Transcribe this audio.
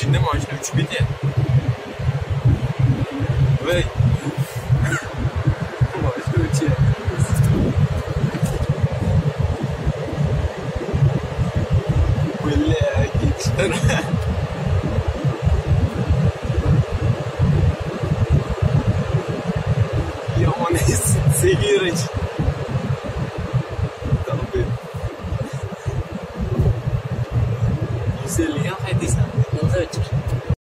Çin'de maaşlar 3 bin yen. Ve maaşlar 3 yen. Böyle gençler. Я он из Сибирич. Там ты. Все. 2030.